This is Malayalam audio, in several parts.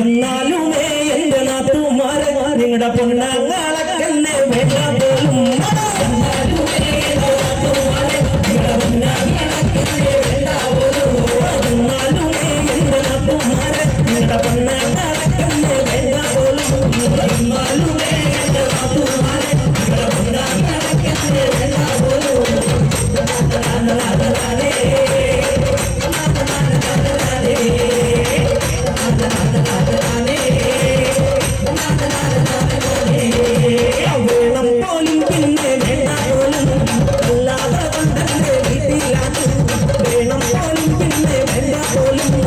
എന്നാലുമേ എന്റെ നാട്ടുമാരെ നിങ്ങളുടെ പൊണ്ണാങ്ങളെ വേണ്ടാത്തോലും Yeah.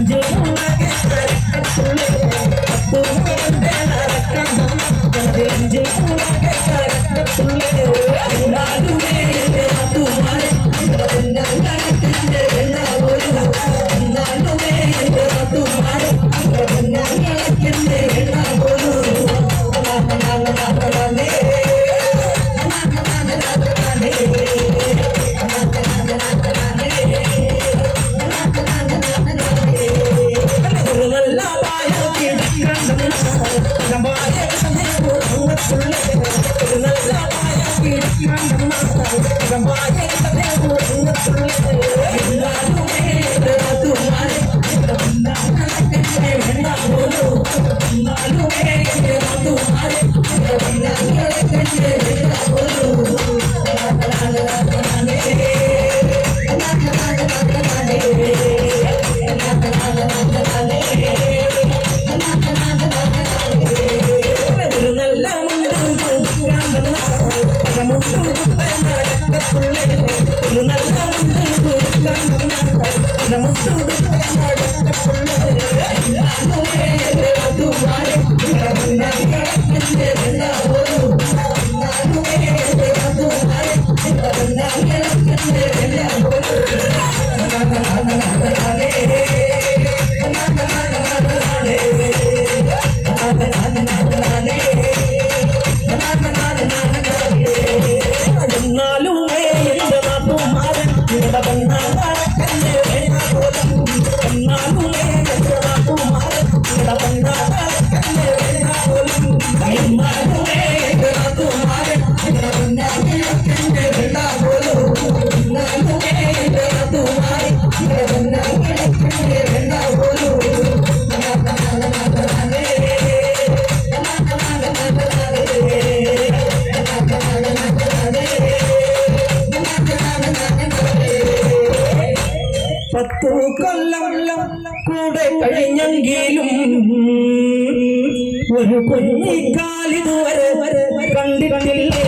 Angela. I'm not going to 我们是我们是我们的家人 പത്തു കൂടെ കഴിഞ്ഞെങ്കിലും ഒരു കുഞ്ഞിക്കാലിതുവരെ കണ്ടിട്ടില്ലേ?